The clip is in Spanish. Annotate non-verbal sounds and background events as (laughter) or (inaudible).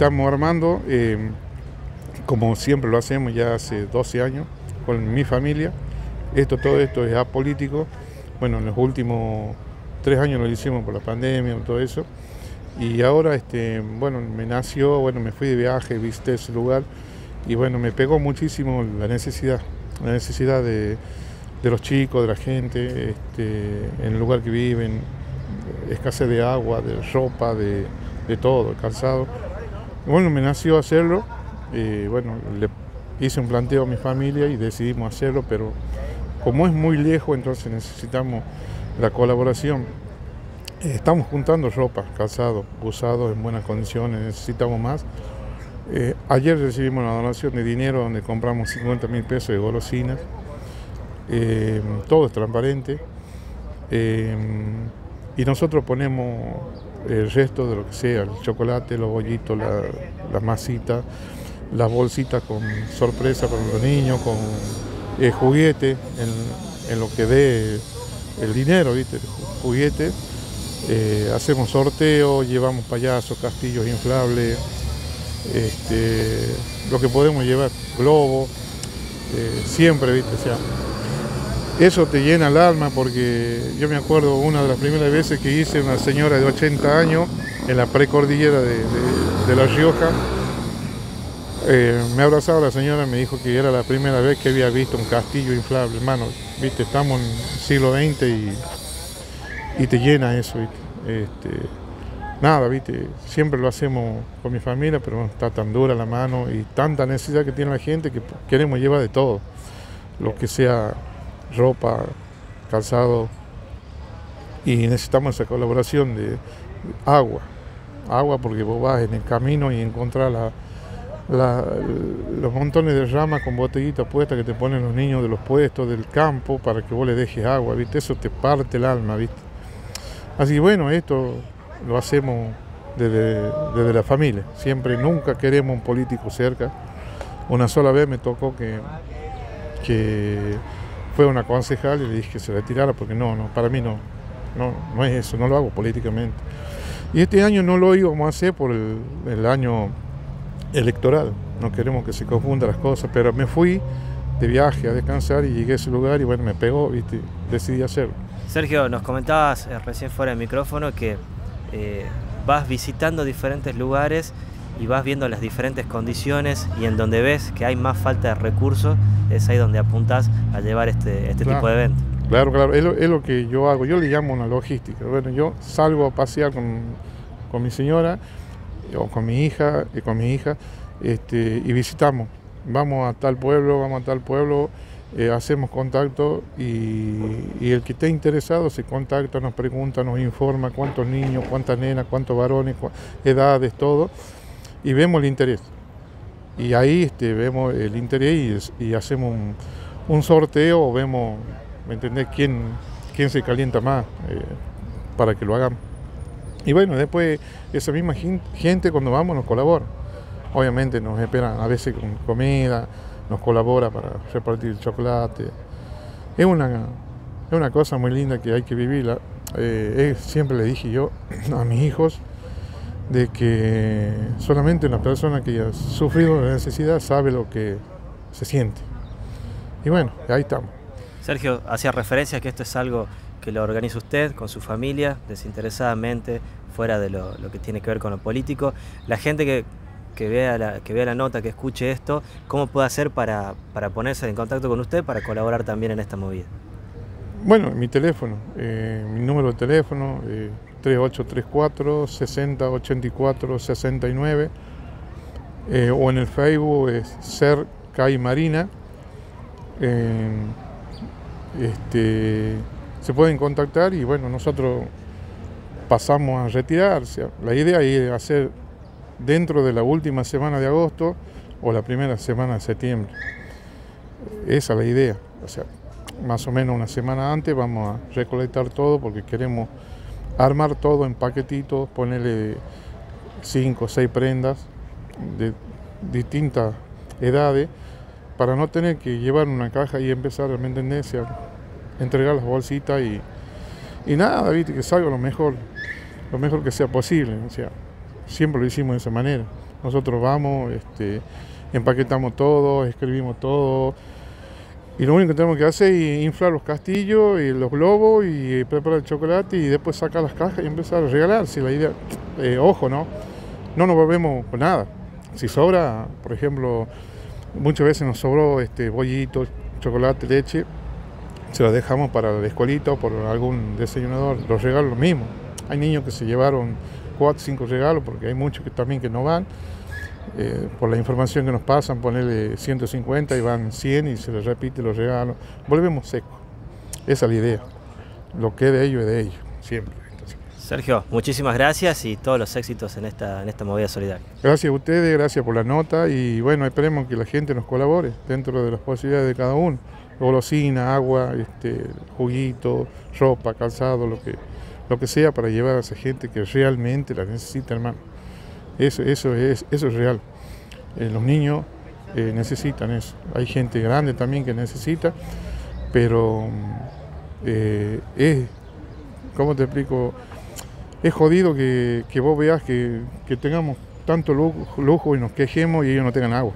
estamos armando, eh, como siempre lo hacemos ya hace 12 años, con mi familia. Esto, todo esto es apolítico. Bueno, en los últimos tres años lo hicimos por la pandemia, todo eso. Y ahora, este, bueno, me nació, bueno, me fui de viaje, visité ese lugar y bueno, me pegó muchísimo la necesidad, la necesidad de, los chicos, de la gente, este, en el lugar que viven, escasez de agua, de ropa, de, todo, de calzado. Bueno, me nació hacerlo, bueno, le hice un planteo a mi familia y decidimos hacerlo, pero como es muy lejos, entonces necesitamos la colaboración. Eh, estamos juntando ropa, calzado, usado en buenas condiciones, necesitamos más. Eh, ayer recibimos una donación de dinero donde compramos 50 mil pesos de golosinas. Eh, todo es transparente. y nosotros ponemos el resto de lo que sea, el chocolate, los bollitos, la, la masita, las bolsitas con sorpresa para los niños, con juguete en, en, lo que dé el dinero, ¿viste? Juguete. Eh, hacemos sorteos, llevamos payasos, castillos inflables, este, lo que podemos llevar, globos, eh, siempre, ¿viste? Sea, eso te llena el alma porque yo me acuerdo una de las primeras veces que hice una señora de 80 años en la precordillera de, La Rioja, eh, me abrazaba la señora y me dijo que era la primera vez que había visto un castillo inflable. Hermano, viste, estamos en el siglo XX y, te llena eso. Este, nada, viste, siempre lo hacemos con mi familia, pero está tan dura la mano y tanta necesidad que tiene la gente que queremos llevar de todo. Lo que sea ropa, calzado. Y necesitamos esa colaboración de agua. Agua porque vos vas en el camino y encontrás los montones de ramas con botellitas puestas que te ponen los niños de los puestos, del campo, para que vos le dejes agua, ¿viste? Eso te parte el alma, ¿viste? Así bueno, esto lo hacemos desde, la familia. Siempre, nunca queremos un político cerca. Una sola vez me tocó que, que fue una concejal y le dije que se retirara porque no, no, para mí no, no, no es eso, no lo hago políticamente. Y este año no lo íbamos a hacer por el, año electoral. No queremos que se confundan las cosas, pero me fui de viaje a descansar y llegué a ese lugar y bueno, me pegó, ¿viste? decidí hacerlo. Sergio, nos comentabas eh, recién fuera del micrófono que eh, vas visitando diferentes lugares y vas viendo las diferentes condiciones y en donde ves que hay más falta de recursos, es ahí donde apuntas a llevar este, este tipo de eventos. Claro, claro, es lo, es lo, que yo hago, yo le llamo una logística. Bueno, yo salgo a pasear con, con mi señora o con mi hija, y con mi hija, este, y visitamos. Vamos a tal pueblo, vamos a tal pueblo, eh, hacemos contacto y, el que esté interesado se contacta, nos pregunta, nos informa cuántos niños, cuántas nenas, cuántos varones, edades, todo, y vemos el interés. Y ahí este, vemos el interés y, hacemos un, sorteo o vemos, ¿me quién, quién se calienta más eh, para que lo hagamos. Y bueno, después esa misma gente cuando vamos nos colabora. Obviamente nos esperan a veces con comida, nos colabora para repartir chocolate. Es una, es una cosa muy linda que hay que vivirla. Eh, siempre le dije yo (clears throat) a mis hijos de que solamente una persona que ha sufrido la necesidad sabe lo que se siente. Y bueno, ahí estamos. Sergio, hacía referencia a que esto es algo que lo organiza usted con su familia, desinteresadamente, fuera de lo, que tiene que ver con lo político. La gente que, vea, la, que vea la nota, que escuche esto, ¿cómo puede hacer para, ponerse en contacto con usted para colaborar también en esta movida? Bueno, mi teléfono, eh, mi número de teléfono, eh, 3834 6084 69, o en el Facebook es Ser Kai Marina. Eh, este, se pueden contactar y bueno, nosotros pasamos a retirarse. La idea es hacer dentro de la última semana de agosto o la primera semana de septiembre. Esa es la idea. O sea, más o menos una semana antes vamos a recolectar todo porque queremos armar todo en paquetitos, ponerle cinco o seis prendas de distintas edades para no tener que llevar una caja y empezar, ¿me entendés? entregar las bolsitas y, y nada, ¿viste? que salga lo mejor, lo mejor que sea posible. Sea, siempre lo hicimos de esa manera. Nosotros vamos, este, empaquetamos todo, escribimos todo. Y lo único que tenemos que hacer es inflar los castillos y los globos y preparar el chocolate y después sacar las cajas y empezar a regalar. Si la idea, eh, ojo, ¿no? No nos volvemos con nada. Si sobra, por ejemplo, muchas veces nos sobró este bollito, chocolate, leche, se lo dejamos para la escuelita o por algún desayunador, los regalos lo mismo. Hay niños que se llevaron cuatro, cinco regalos porque hay muchos que también que no van. Eh, por la información que nos pasan, ponerle 150 y van 100 y se les repite los regalos. Volvemos secos. Esa es la idea. Lo que es de ellos es de ellos, siempre. Sergio, muchísimas gracias y todos los éxitos en esta, en esta movida solidaria. Gracias a ustedes, gracias por la nota y bueno, esperemos que la gente nos colabore dentro de las posibilidades de cada uno. Golosina, agua, este, juguito, ropa, calzado, lo que, lo que sea para llevar a esa gente que realmente la necesita, hermano. Eso, eso, es, eso es real. Eh, los niños eh, necesitan eso. Hay gente grande también que necesita, pero eh, es, ¿cómo te explico? es jodido que, vos veas que, tengamos tanto lujo, y nos quejemos y ellos no tengan agua.